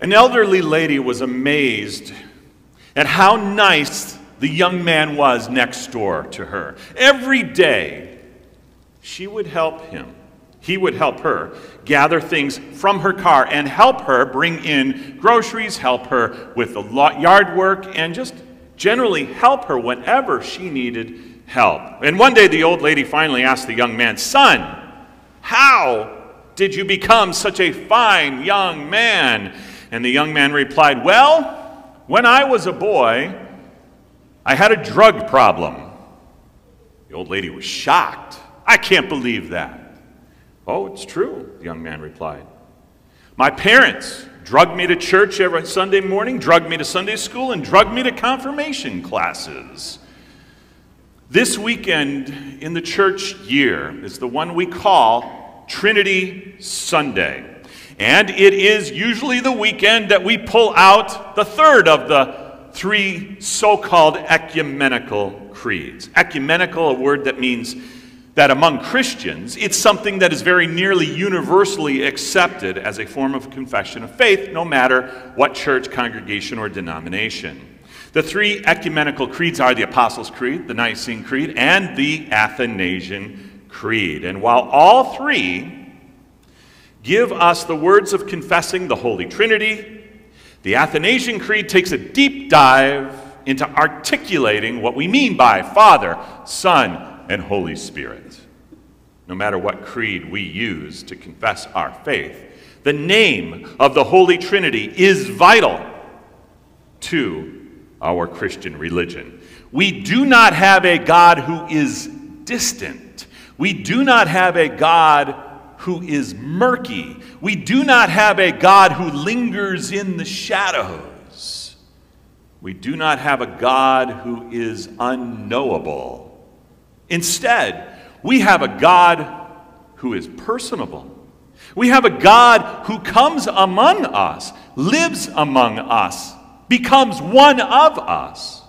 An elderly lady was amazed at how nice the young man was next door to her. Every day, she would help him. He would help her gather things from her car and help her bring in groceries, help her with the yard work, and just generally help her whenever she needed help. And one day, the old lady finally asked the young man, Son, how did you become such a fine young man? And the young man replied, Well, when I was a boy, I had a drug problem. The old lady was shocked. I can't believe that. Oh, it's true, the young man replied. My parents drugged me to church every Sunday morning, drugged me to Sunday school, and drugged me to confirmation classes. This weekend in the church year is the one we call Trinity Sunday. And it is usually the weekend that we pull out the third of the three so called ecumenical creeds. Ecumenical, a word that means that among Christians, it's something that is very nearly universally accepted as a form of confession of faith, no matter what church, congregation, or denomination. The three ecumenical creeds are the Apostles' Creed, the Nicene Creed, and the Athanasian Creed. And while all three give us the words of confessing the Holy Trinity, the Athanasian Creed takes a deep dive into articulating what we mean by Father, Son, and Holy Spirit. No matter what creed we use to confess our faith, the name of the Holy Trinity is vital to our Christian religion. We do not have a God who is distant. We do not have a God who is murky. We do not have a God who lingers in the shadows. We do not have a God who is unknowable. Instead, we have a God who is personable. We have a God who comes among us, lives among us, becomes one of us.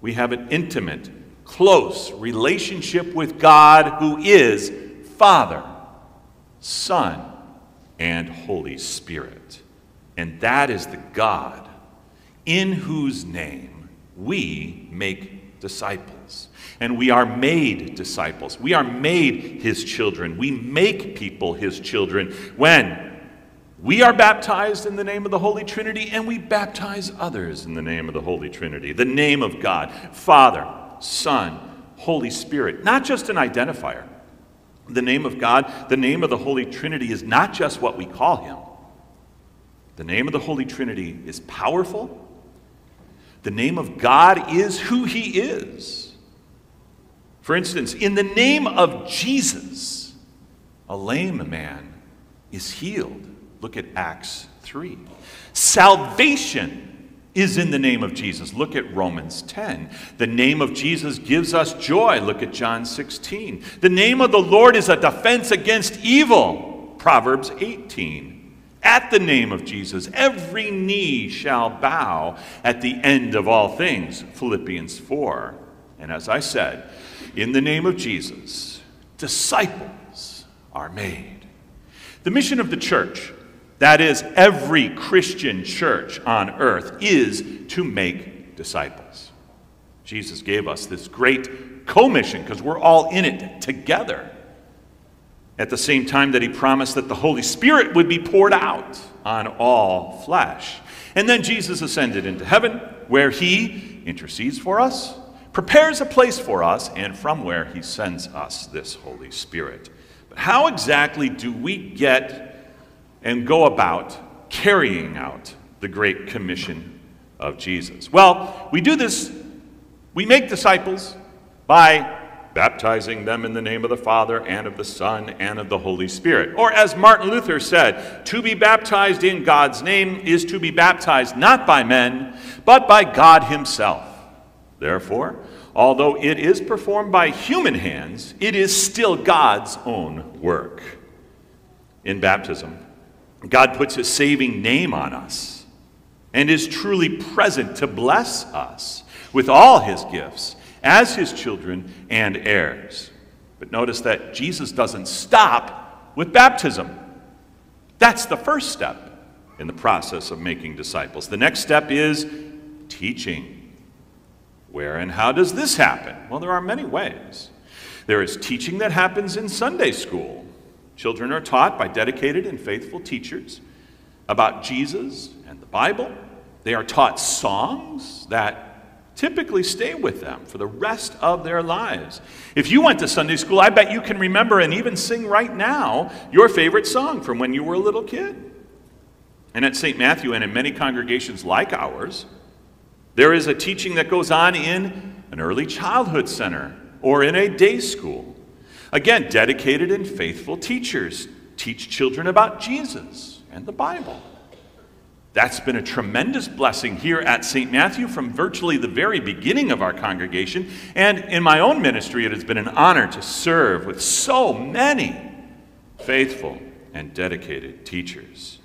We have an intimate, close relationship with God who is Father, Son, and Holy Spirit. And that is the God in whose name we make disciples and we are made disciples. We are made his children. We make people his children when we are baptized in the name of the Holy Trinity and we baptize others in the name of the Holy Trinity. The name of God, Father, Son, Holy Spirit, not just an identifier. The name of God, the name of the Holy Trinity is not just what we call him. The name of the Holy Trinity is powerful. The name of God is who he is. For instance, in the name of Jesus, a lame man is healed. Look at Acts 3. Salvation is in the name of Jesus. Look at Romans 10. The name of Jesus gives us joy. Look at John 16. The name of the Lord is a defense against evil. Proverbs 18. At the name of Jesus, every knee shall bow at the end of all things. Philippians 4. And as I said, in the name of Jesus, disciples are made. The mission of the church, that is, every Christian church on earth, is to make disciples. Jesus gave us this great commission because we're all in it together. At the same time that he promised that the Holy Spirit would be poured out on all flesh. And then Jesus ascended into heaven, where he intercedes for us, prepares a place for us, and from where he sends us this Holy Spirit. But how exactly do we get and go about carrying out the Great Commission of Jesus? Well, we do this, we make disciples by baptizing them in the name of the Father and of the Son and of the Holy Spirit. Or, as Martin Luther said, to be baptized in God's name is to be baptized not by men, but by God Himself. Therefore, although it is performed by human hands, it is still God's own work. In baptism, God puts His saving name on us and is truly present to bless us with all His gifts as His children and heirs. But notice that Jesus doesn't stop with baptism. That's the first step. in the process of making disciples. The next step is teaching. Where and how does this happen? Well, there are many ways. There is teaching that happens in Sunday school. Children are taught by dedicated and faithful teachers about Jesus and the Bible. They are taught songs that typically stay with them for the rest of their lives. If you went to Sunday school, I bet you can remember and even sing right now your favorite song from when you were a little kid. And at St. Matthew and in many congregations like ours, there is a teaching that goes on in an early childhood center or in a day school. Again, dedicated and faithful teachers teach children about Jesus and the Bible. That's been a tremendous blessing here at St. Matthew from virtually the very beginning of our congregation. And in my own ministry, it has been an honor to serve with so many faithful and dedicated teachers.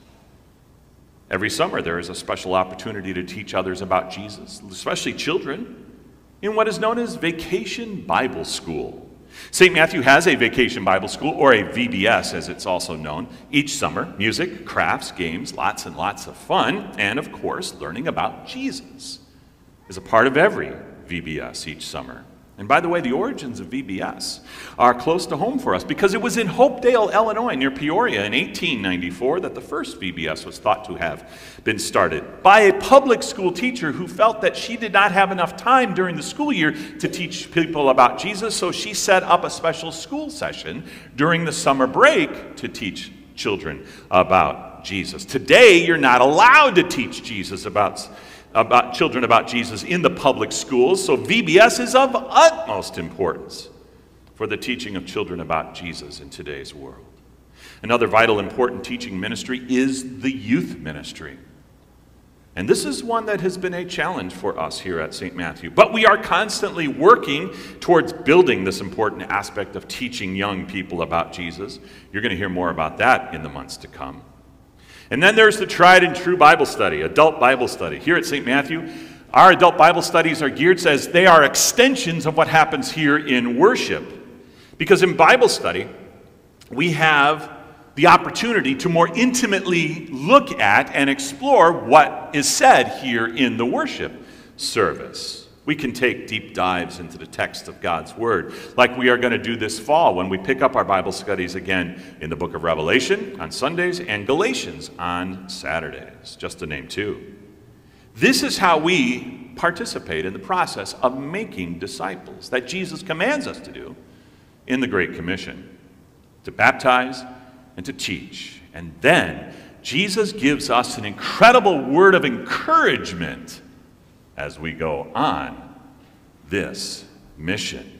Every summer, there is a special opportunity to teach others about Jesus, especially children, in what is known as Vacation Bible School. St. Matthew has a vacation Bible school, or a VBS as it's also known, each summer. Music, crafts, games, lots and lots of fun, and of course, learning about Jesus is a part of every VBS each summer. And by the way, the origins of VBS are close to home for us because it was in Hopedale, Illinois, near Peoria in 1894 that the first VBS was thought to have been started by a public school teacher who felt that she did not have enough time during the school year to teach people about Jesus, so she set up a special school session during the summer break to teach children about Jesus. Today, you're not allowed to teach Jesus about about children about Jesus in the public schools, so VBS is of utmost importance for the teaching of children about Jesus in today's world. Another vital important teaching ministry is the youth ministry. And this is one that has been a challenge for us here at St. Matthew. But we are constantly working towards building this important aspect of teaching young people about Jesus. You're going to hear more about that in the months to come. And then there's the tried and true Bible study, adult Bible study. Here at St. Matthew, our adult Bible studies are geared as they are extensions of what happens here in worship. Because in Bible study, we have the opportunity to more intimately look at and explore what is said here in the worship service. We can take deep dives into the text of God's Word, like we are going to do this fall when we pick up our Bible studies again in the book of Revelation on Sundays and Galatians on Saturdays, just to name two. This is how we participate in the process of making disciples that Jesus commands us to do in the Great Commission to baptize and to teach. And then Jesus gives us an incredible word of encouragement as we go on this mission.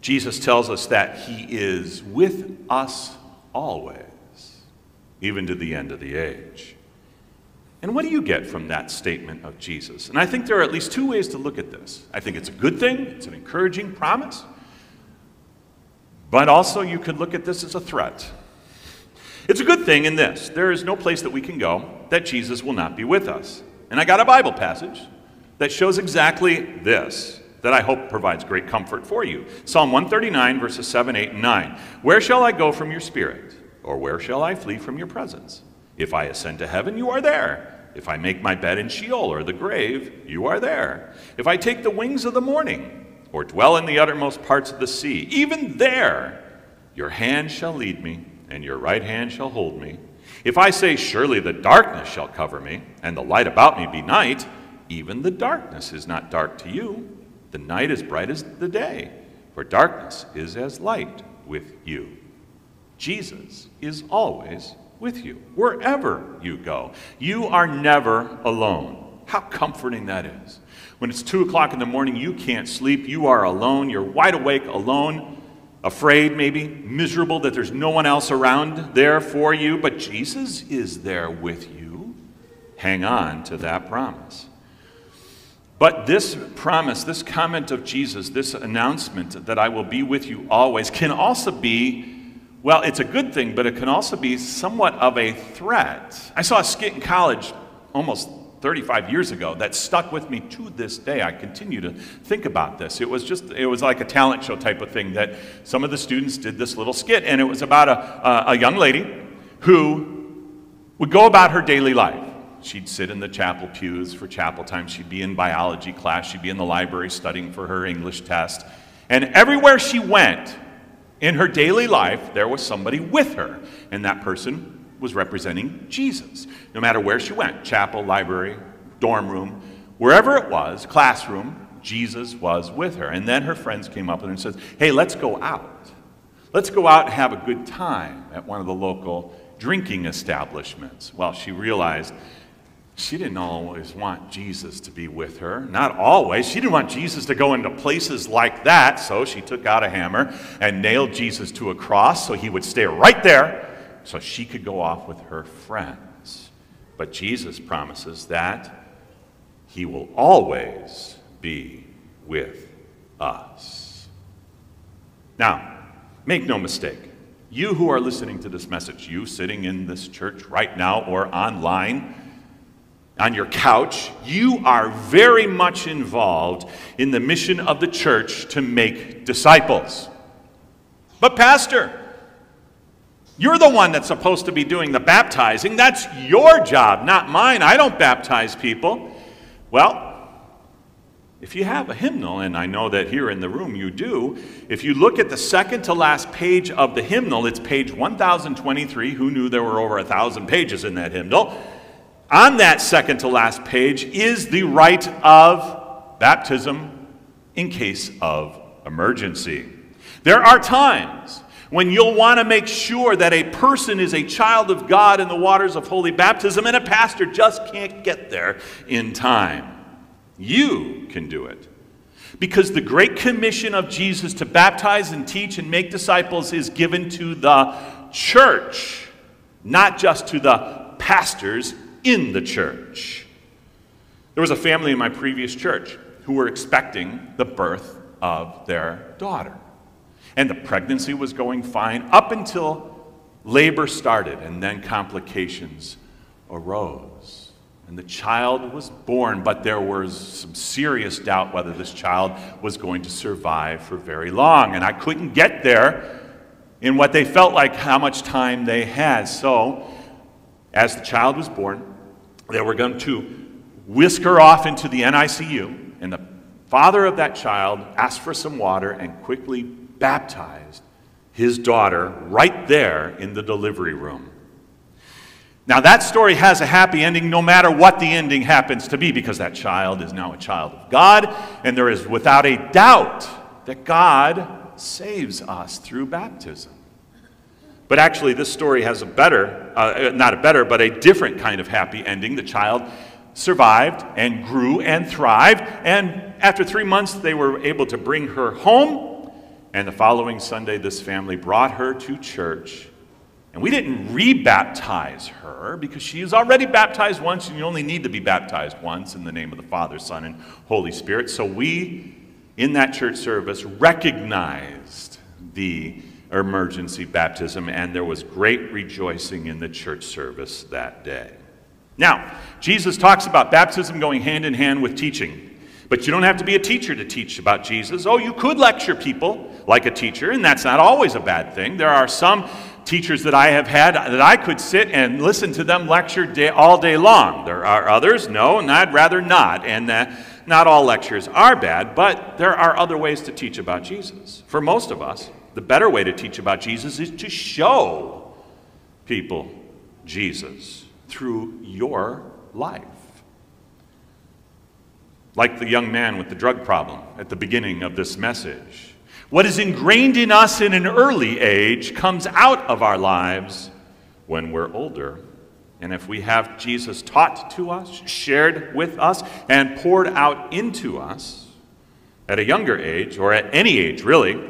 Jesus tells us that He is with us always, even to the end of the age. And what do you get from that statement of Jesus? And I think there are at least two ways to look at this. I think it's a good thing, it's an encouraging promise, but also you could look at this as a threat. It's a good thing in this there is no place that we can go that Jesus will not be with us. And I got a Bible passage that shows exactly this, that I hope provides great comfort for you. Psalm 139, verses 7, 8, and 9. Where shall I go from your spirit? Or where shall I flee from your presence? If I ascend to heaven, you are there. If I make my bed in Sheol or the grave, you are there. If I take the wings of the morning, or dwell in the uttermost parts of the sea, even there your hand shall lead me, and your right hand shall hold me. If I say, Surely the darkness shall cover me, and the light about me be night, even the darkness is not dark to you. The night is bright as the day, for darkness is as light with you. Jesus is always with you, wherever you go. You are never alone. How comforting that is. When it's 2 o'clock in the morning, you can't sleep, you are alone, you're wide awake, alone afraid, maybe, miserable that there's no one else around there for you, but Jesus is there with you. Hang on to that promise. But this promise, this comment of Jesus, this announcement that I will be with you always, can also be well, it's a good thing, but it can also be somewhat of a threat. I saw a skit in college almost 35 years ago that stuck with me to this day. I continue to think about this. It was just, it was like a talent show type of thing that some of the students did this little skit, and it was about a, a, a young lady who would go about her daily life. She'd sit in the chapel pews for chapel time. She'd be in biology class. She'd be in the library studying for her English test. And everywhere she went in her daily life, there was somebody with her. And that person was representing Jesus. No matter where she went chapel, library, dorm room, wherever it was, classroom, Jesus was with her. And then her friends came up and said, Hey, let's go out. Let's go out and have a good time at one of the local drinking establishments. Well, she realized she didn't always want Jesus to be with her. Not always. She didn't want Jesus to go into places like that. So she took out a hammer and nailed Jesus to a cross so he would stay right there so she could go off with her friends. But Jesus promises that he will always be with us. Now, make no mistake. You who are listening to this message, you sitting in this church right now or online, on your couch, you are very much involved in the mission of the church to make disciples. But, Pastor, you're the one that's supposed to be doing the baptizing. That's your job, not mine. I don't baptize people. Well, if you have a hymnal, and I know that here in the room you do, if you look at the second to last page of the hymnal, it's page 1023. Who knew there were over a thousand pages in that hymnal? On that second to last page is the rite of baptism in case of emergency. There are times when you'll want to make sure that a person is a child of God in the waters of holy baptism and a pastor just can't get there in time. You can do it. Because the great commission of Jesus to baptize and teach and make disciples is given to the church, not just to the pastors in the church. There was a family in my previous church who were expecting the birth of their daughter. And the pregnancy was going fine up until labor started, and then complications arose. And the child was born, but there was some serious doubt whether this child was going to survive for very long. And I couldn't get there in what they felt like how much time they had. So, as the child was born, they were going to whisk her off into the NICU, and the father of that child asked for some water and quickly baptized his daughter right there in the delivery room. Now, that story has a happy ending no matter what the ending happens to be, because that child is now a child of God, and there is without a doubt that God saves us through baptism. But actually, this story has a better, uh, not a better, but a different kind of happy ending. The child survived and grew and thrived. And after three months, they were able to bring her home. And the following Sunday, this family brought her to church. And we didn't rebaptize her because she is already baptized once, and you only need to be baptized once in the name of the Father, Son, and Holy Spirit. So we, in that church service, recognized the emergency baptism, and there was great rejoicing in the church service that day. Now, Jesus talks about baptism going hand in hand with teaching. But you don't have to be a teacher to teach about Jesus. Oh, you could lecture people like a teacher, and that's not always a bad thing. There are some teachers that I have had that I could sit and listen to them lecture day, all day long. There are others, no, and I'd rather not. And uh, not all lectures are bad, but there are other ways to teach about Jesus. For most of us, the better way to teach about Jesus is to show people Jesus through your life. Like the young man with the drug problem at the beginning of this message. What is ingrained in us in an early age comes out of our lives when we're older. And if we have Jesus taught to us, shared with us, and poured out into us at a younger age, or at any age really,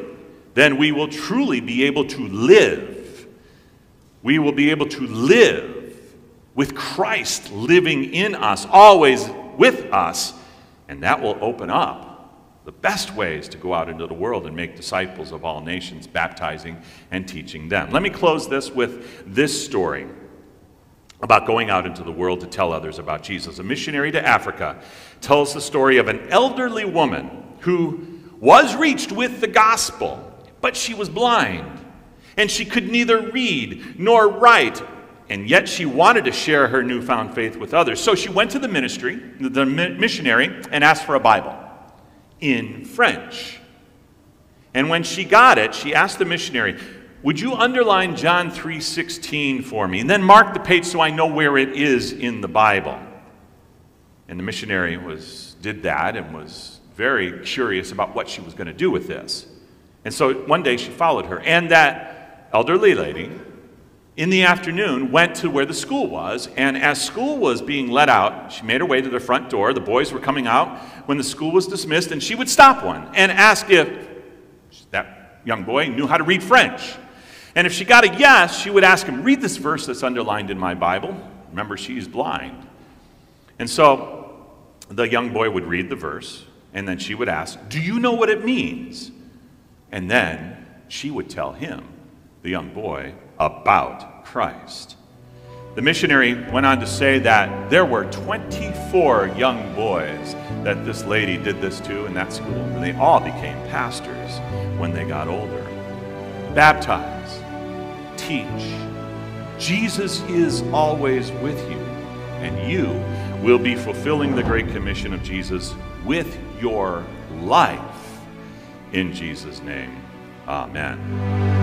then we will truly be able to live. We will be able to live with Christ living in us, always with us, and that will open up the best ways to go out into the world and make disciples of all nations, baptizing and teaching them. Let me close this with this story about going out into the world to tell others about Jesus. A missionary to Africa tells the story of an elderly woman who was reached with the gospel but she was blind, and she could neither read nor write. And yet she wanted to share her newfound faith with others. So she went to the ministry, the missionary, and asked for a Bible in French. And when she got it, she asked the missionary, "Would you underline John 3:16 for me and then mark the page so I know where it is in the Bible?" And the missionary was did that and was very curious about what she was going to do with this. And so one day she followed her, and that elderly lady in the afternoon went to where the school was, and as school was being let out, she made her way to the front door. The boys were coming out when the school was dismissed, and she would stop one and ask if that young boy knew how to read French. And if she got a yes, she would ask him, Read this verse that's underlined in my Bible. Remember, she's blind. And so the young boy would read the verse, and then she would ask, Do you know what it means? And then she would tell him, the young boy, about Christ. The missionary went on to say that there were 24 young boys that this lady did this to in that school, and they all became pastors when they got older. Baptize, teach. Jesus is always with you, and you will be fulfilling the Great Commission of Jesus with your life. In Jesus' name, amen.